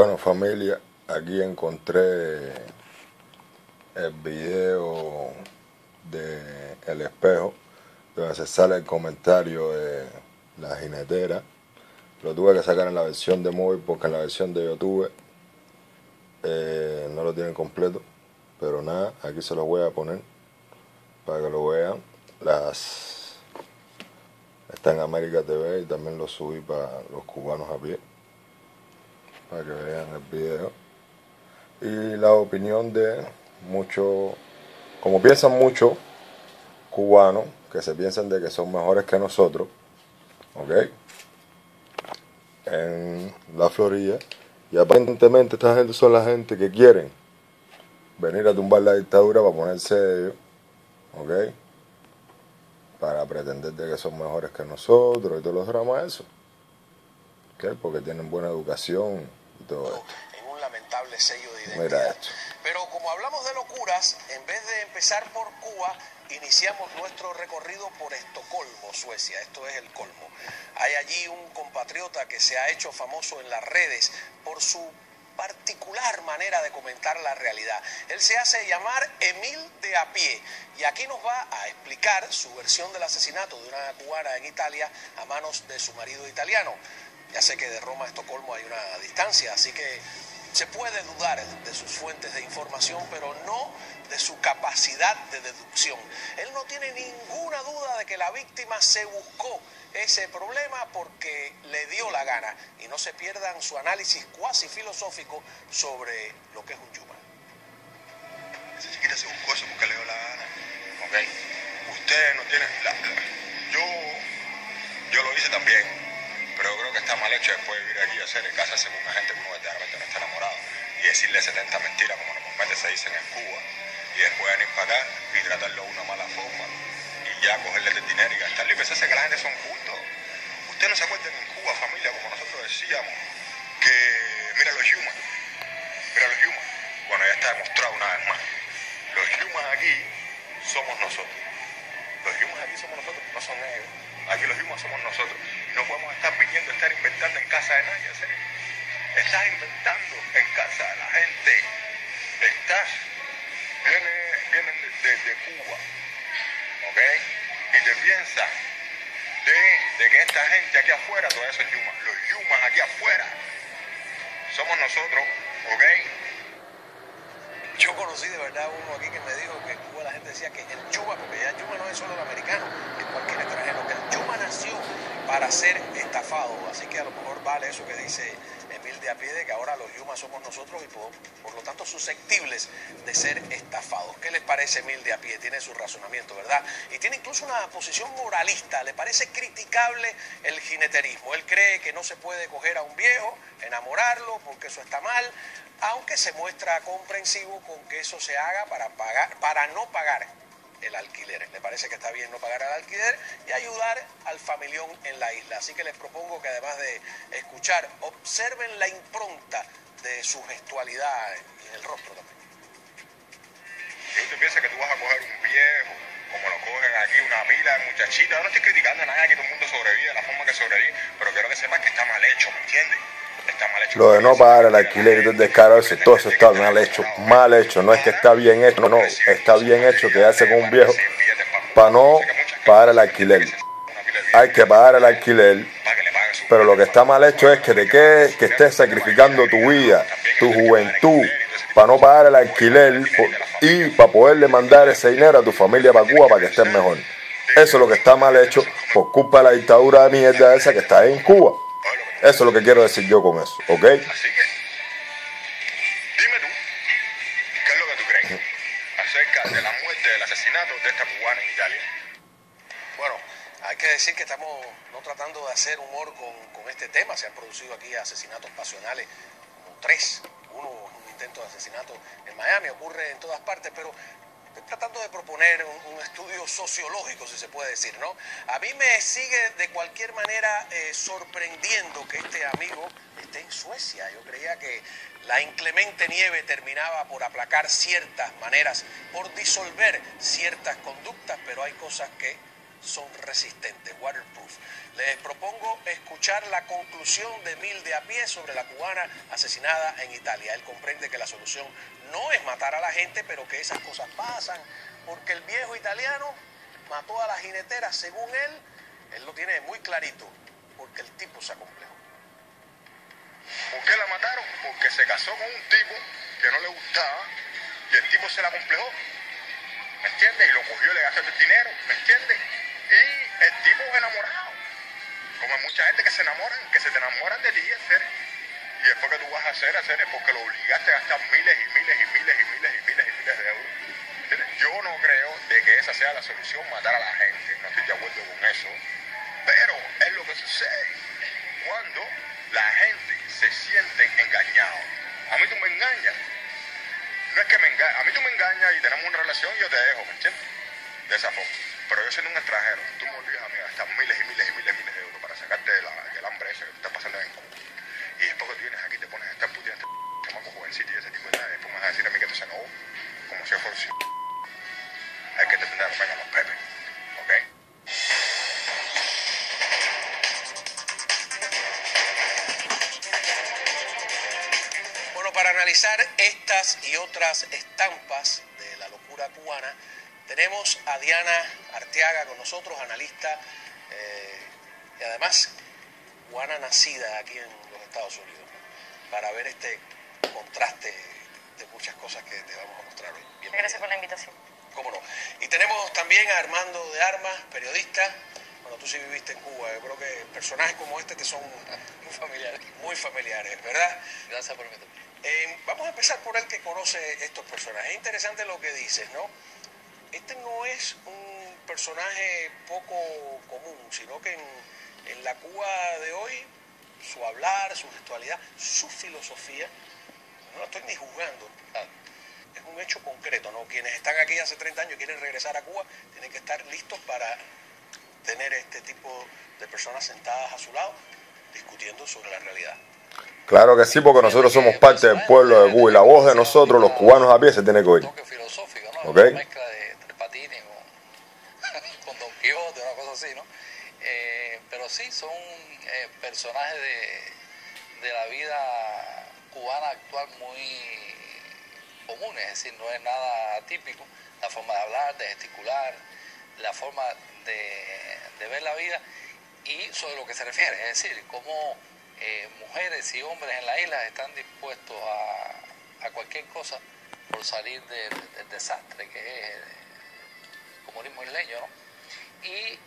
Bueno, familia, aquí encontré el video de El Espejo, donde se sale el comentario de la jinetera. Lo tuve que sacar en la versión de móvil porque en la versión de YouTube eh, no lo tienen completo. Pero nada, aquí se lo voy a poner para que lo vean. Las está en América TV y también lo subí para los cubanos a pie para que vean el video. Y la opinión de muchos como piensan muchos cubanos que se piensan de que son mejores que nosotros ok en la Florida y aparentemente esta gente son la gente que quieren venir a tumbar la dictadura para ponerse ellos ok para pretender de que son mejores que nosotros y todos los dramas eso ¿ok? porque tienen buena educación todo esto en un lamentable sello de identidad. Pero como hablamos de locuras, en vez de empezar por Cuba, iniciamos nuestro recorrido por Estocolmo, Suecia. Esto es el colmo. Hay allí un compatriota que se ha hecho famoso en las redes por su particular manera de comentar la realidad. Él se hace llamar Emil de a pie y aquí nos va a explicar su versión del asesinato de una cubana en Italia a manos de su marido italiano. Ya sé que de Roma a Estocolmo hay una distancia, así que se puede dudar de sus fuentes de información, pero no de su capacidad de deducción. Él no tiene ninguna duda de que la víctima se buscó ese problema porque le dio la gana. Y no se pierdan su análisis cuasi filosófico sobre lo que es un yuma. Esa chiquita se buscó eso porque le dio la gana. Ok. Usted no tiene. la- la- yo. Yo lo hice también. Pero creo que está mal hecho después de vivir aquí y hacer casarse con una gente que uno verdaderamente no está enamorado. Y decirle 70 mentiras como normalmente se dicen en Cuba. Y después venir para acá y tratarlo de una mala forma. Y ya cogerle el dinero y gastarlo. Y pensarse que la gente son cultos. Usted no se acuerdan en Cuba, familia, como nosotros decíamos, que. Mira los Yuma. Mira los Yuma. Bueno, ya está demostrado una vez más. Los Yumas aquí somos nosotros. Los Yumas aquí somos nosotros, no son ellos. Aquí los Yumas somos nosotros. No podemos estar viniendo, estar inventando en casa de nadie. ¿sí? Estás inventando en casa de la gente. Estás. Vienen, vienen de, Cuba. ¿Ok? Y te piensas de, de que esta gente aquí afuera, todos esos Yumas, los Yumas aquí afuera, somos nosotros. ¿Ok? Yo conocí de verdad uno aquí que me dijo que en Cuba la gente decía que el Yuma, porque ya el Yuma no es solo el americano, es cualquier extranjero, que el Yuma nació para ser estafado. Así que a lo mejor vale eso que dice De a pie, de que ahora los Yumas somos nosotros y por, por lo tanto susceptibles de ser estafados. ¿Qué les parece Emil de a pie? Tiene su razonamiento, ¿verdad? Y tiene incluso una posición moralista. Le parece criticable el jineterismo. Él cree que no se puede coger a un viejo, enamorarlo, porque eso está mal aunque se muestra comprensivo con que eso se haga para pagar, para no pagar el alquiler. Le parece que está bien no pagar el alquiler y ayudar al familión en la isla. Así que les propongo que además de escuchar, observen la impronta de su gestualidad y el rostro también. Si usted piensa que tú vas a coger un viejo, como lo cogen aquí, una pila de muchachitas, no estoy criticando a nadie, aquí todo el mundo sobrevive de la forma que sobrevive, pero quiero que sepas que está mal hecho, ¿me entiendes? Lo de no pagar el alquiler y todo el todo eso está mal hecho, mal hecho, no es que está bien hecho, no, está bien hecho quedarse con un viejo para no pagar el alquiler. Hay que pagar el alquiler, pero lo que está mal hecho es que te quedes, que estés sacrificando tu vida, tu juventud, para no pagar el alquiler y para poderle mandar ese dinero a tu familia para Cuba para que estés mejor. Eso es lo que está mal hecho por culpa de la dictadura de mierda esa que está ahí en Cuba. Eso es lo que quiero decir yo con eso, ¿ok? Así que, dime tú, ¿qué es lo que tú crees acerca de la muerte, del asesinato de esta cubana en Italia? Bueno, hay que decir que estamos no tratando de hacer humor con, con este tema. Se han producido aquí asesinatos pasionales, como tres. Uno, un intento de asesinato en Miami, ocurre en todas partes, pero estoy tratando de proponer un, estudio sociológico, si se puede decir, ¿no? A mí me sigue de cualquier manera eh, sorprendiendo que este amigo esté en Suecia. Yo creía que la inclemente nieve terminaba por aplacar ciertas maneras, por disolver ciertas conductas, pero hay cosas que son resistentes, waterproof. Les propongo escuchar la conclusión de Mil de a pie sobre la cubana asesinada en Italia. Él comprende que la solución no es matar a la gente, pero que esas cosas pasan, porque el viejo italiano mató a la jinetera, según él, él lo tiene muy clarito, porque el tipo se acomplejó. ¿Por qué la mataron? Porque se casó con un tipo que no le gustaba y el tipo se la complejó. ¿Me entiendes? Y lo cogió y le gastó el dinero. ¿Me entiendes? Como hay mucha gente que se enamoran, que se te enamoran de ti, hacer. Y después que tú vas a hacer, hacer porque lo obligaste a gastar miles y miles y miles y miles y miles y miles de euros. Yo no creo de que esa sea la solución, matar a la gente. No estoy de acuerdo con eso. Pero es lo que sucede cuando la gente se siente engañada. A mí tú me engañas. No es que me engañes. A mí tú me engañas y tenemos una relación y yo te dejo, ¿me entiendes? De esa forma. Pero yo siendo un extranjero, tú me obligas a mí a miles y miles estas y otras estampas de la locura cubana, tenemos a Diana Arteaga con nosotros, analista eh, y además cubana nacida aquí en los Estados Unidos, para ver este contraste de muchas cosas que te vamos a mostrar hoy. Bienvenida. Gracias por la invitación. ¿Cómo no? Y tenemos también a Armando de Armas, periodista. Bueno, tú sí viviste en Cuba. Yo creo que personajes como este te son muy familiares, muy familiares, ¿verdad? Gracias por invitarme. Eh, vamos a empezar por el que conoce estos personajes. Es interesante lo que dices, ¿no? Este no es un personaje poco común, sino que en, en la Cuba de hoy, su hablar, su gestualidad, su filosofía, no lo estoy ni juzgando, ah, es un hecho concreto, ¿no? Quienes están aquí hace 30 años y quieren regresar a Cuba, tienen que estar listos para tener este tipo de personas sentadas a su lado discutiendo sobre la realidad. Claro que sí, porque nosotros somos parte del pueblo de Cuba y la voz de nosotros, los cubanos a pie, se tiene que oír. ¿no? Ok. Una mezcla de Patines con, con Don Quijote, una cosa así, ¿no? Eh, pero sí, son eh, personajes de, de la vida cubana actual muy comunes, es decir, no es nada atípico. La forma de hablar, de gesticular, la forma de, ver la vida y sobre lo que se refiere, es decir, cómo eh, mujeres y hombres en la isla están dispuestos a, cualquier cosa por salir del, desastre que es el comunismo isleño, ¿no? Y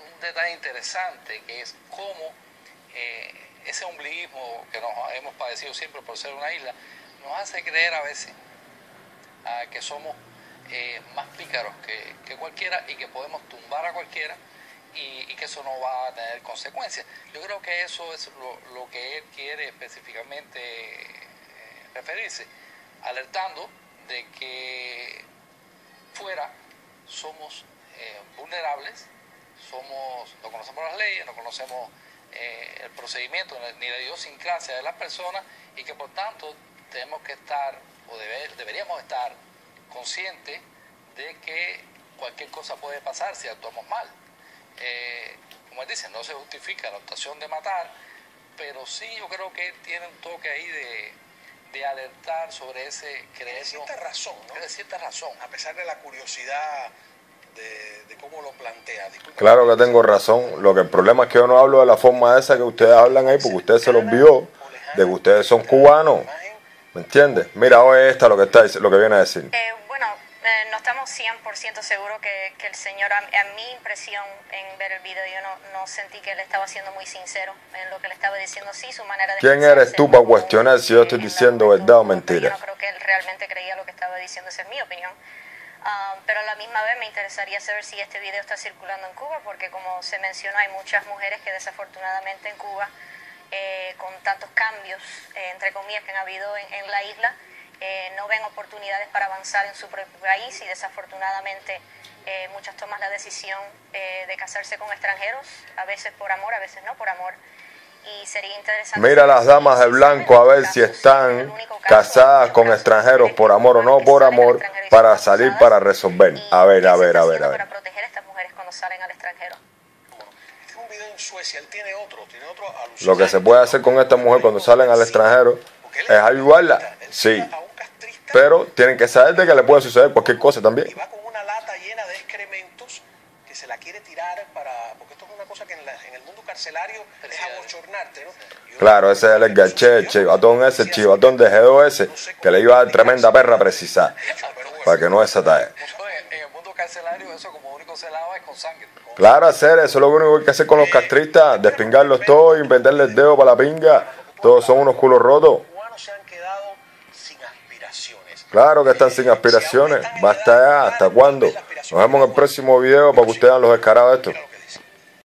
un detalle interesante que es cómo eh, ese ombliguismo que nos hemos padecido siempre por ser una isla nos hace creer a veces a que somos eh, más pícaros que, que cualquiera y que podemos tumbar a cualquiera y, que eso no va a tener consecuencias. Yo creo que eso es lo, que él quiere específicamente eh, referirse, alertando de que fuera somos eh, vulnerables, somos, no conocemos las leyes, no conocemos el procedimiento ni la idiosincrasia de las personas y que por tanto tenemos que estar o deber, deberíamos estar conscientes de que cualquier cosa puede pasar si actuamos mal. Eh, como él dice, no se justifica la actuación de matar, pero sí yo creo que él tiene un toque ahí de, de alertar sobre ese Tiene creernos- cierta razón, ¿no? tiene cierta razón. A pesar de la curiosidad de, de cómo lo plantea. Disculpa. Claro que tengo razón. Lo que el problema es que yo no hablo de la forma esa que ustedes hablan ahí, porque ustedes se los vio de que ustedes son cubanos. ¿Me entiendes? Mira, hoy esta lo que está lo que viene a decir. Eh, eh, no estamos 100% seguros que, que el señor, a, a mi impresión en ver el video, yo no, no sentí que él estaba siendo muy sincero en lo que le estaba diciendo. Sí, su manera de... ¿Quién eres tú para cuestionar si yo estoy en la diciendo verdad o mentira? Yo no creo que él realmente creía lo que estaba diciendo, esa es mi opinión. Ah, pero a la misma vez me interesaría saber si este video está circulando en Cuba, porque como se mencionó, hay muchas mujeres que desafortunadamente en Cuba, eh, con tantos cambios, eh, entre comillas, que han habido en, en la isla, eh, no ven oportunidades para avanzar en su propio país y desafortunadamente eh, muchas toman la decisión eh, de casarse con extranjeros, a veces por amor, a veces no por amor. Y sería interesante Mira las damas de blanco a ver si están casadas con extranjeros por amor o no por amor para salir para resolver. A ver, a ver, a ver, a ver. Para proteger a estas mujeres cuando salen al extranjero. Este es un video en Suecia, él tiene otro, tiene otro Lo que se puede hacer con esta mujer cuando salen al extranjero es ayudarla, sí, pero tienen que saber de que le puede suceder cualquier cosa y también. va con una lata llena de excrementos que se la quiere tirar para. Porque esto es una cosa que en, la- en el mundo carcelario es abochornarte, ¿no? Y uno- Claro, ese es el garché, el chivatón ese, chivatón de G2 ese, que le iba a dar tremenda perra precisar, para que no desatalle. En, en el mundo carcelario eso como único se lava es con sangre. Claro, hacer eso es lo único que hay que hacer con los castristas, despingarlos todos y venderles el dedo para la pinga. Todos son unos culos rotos. Claro que están sin aspiraciones. Basta ya, ¿hasta cuándo? Nos vemos en el próximo video para que ustedes vean los descarados de esto.